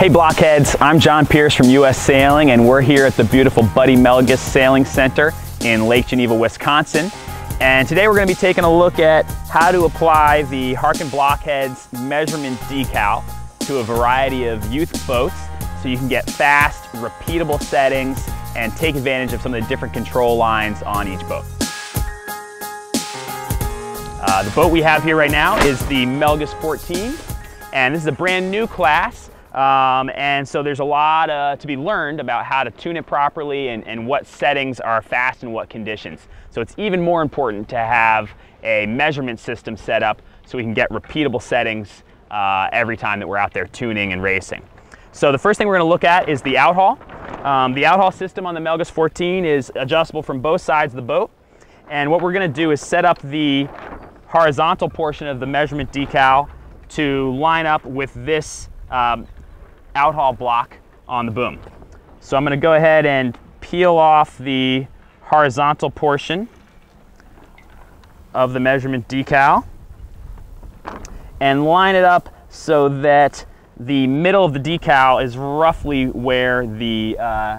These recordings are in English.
Hey blockheads, I'm John Pearce from US Sailing and we're here at the beautiful Buddy Melges Sailing Center in Lake Geneva, Wisconsin. And today we're going to be taking a look at how to apply the Harken Blockheads measurement decal to a variety of youth boats so you can get fast, repeatable settings and take advantage of some of the different control lines on each boat. Uh, the boat we have here right now is the Melges 14 and this is a brand new class um, and so there's a lot uh, to be learned about how to tune it properly and, and what settings are fast and what conditions. So it's even more important to have a measurement system set up so we can get repeatable settings uh, every time that we're out there tuning and racing. So the first thing we're going to look at is the outhaul. Um, the outhaul system on the Melges 14 is adjustable from both sides of the boat. And what we're going to do is set up the horizontal portion of the measurement decal to line up with this um, outhaul block on the boom. So I'm going to go ahead and peel off the horizontal portion of the measurement decal and line it up so that the middle of the decal is roughly where the uh,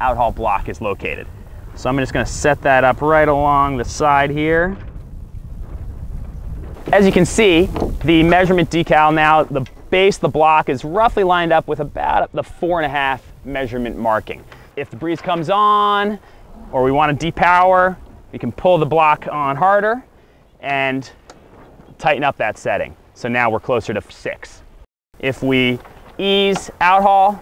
outhaul block is located. So I'm just going to set that up right along the side here. As you can see, the measurement decal now, the base the block is roughly lined up with about the four and a half measurement marking. If the breeze comes on or we want to depower, we can pull the block on harder and tighten up that setting. So now we're closer to six. If we ease outhaul,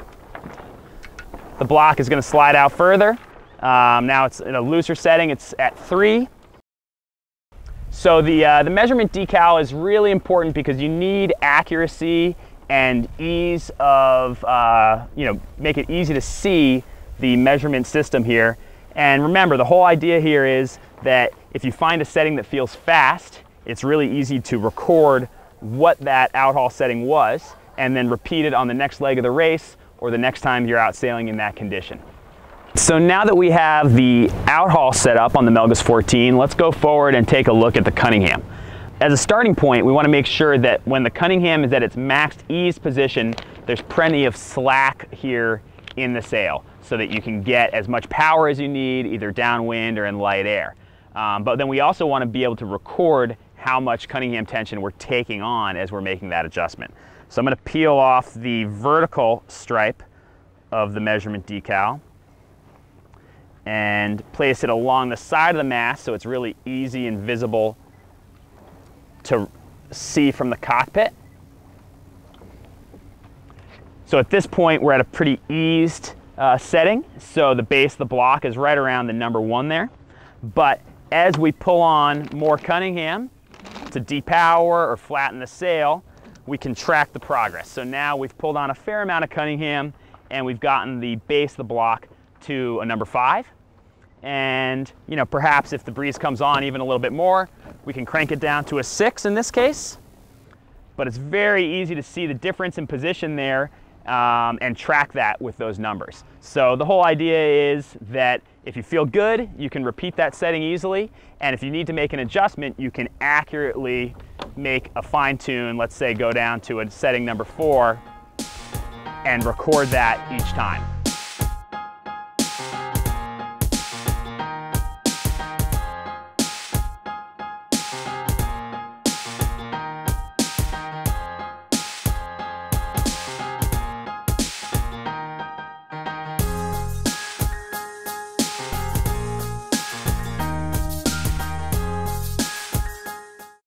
the block is going to slide out further. Um, now it's in a looser setting, it's at three. So the, uh, the measurement decal is really important because you need accuracy and ease of, uh, you know, make it easy to see the measurement system here. And remember, the whole idea here is that if you find a setting that feels fast, it's really easy to record what that outhaul setting was and then repeat it on the next leg of the race or the next time you're out sailing in that condition. So now that we have the outhaul set up on the Melges 14, let's go forward and take a look at the Cunningham. As a starting point, we want to make sure that when the Cunningham is at its maxed ease position, there's plenty of slack here in the sail so that you can get as much power as you need either downwind or in light air. Um, but then we also want to be able to record how much Cunningham tension we're taking on as we're making that adjustment. So I'm going to peel off the vertical stripe of the measurement decal and place it along the side of the mast so it's really easy and visible to see from the cockpit. So at this point, we're at a pretty eased uh, setting. So the base of the block is right around the number one there. But as we pull on more Cunningham to depower or flatten the sail, we can track the progress. So now we've pulled on a fair amount of Cunningham and we've gotten the base of the block to a number five. And you know, perhaps if the breeze comes on even a little bit more, we can crank it down to a six in this case. But it's very easy to see the difference in position there um, and track that with those numbers. So the whole idea is that if you feel good, you can repeat that setting easily. And if you need to make an adjustment, you can accurately make a fine tune, let's say go down to a setting number four and record that each time.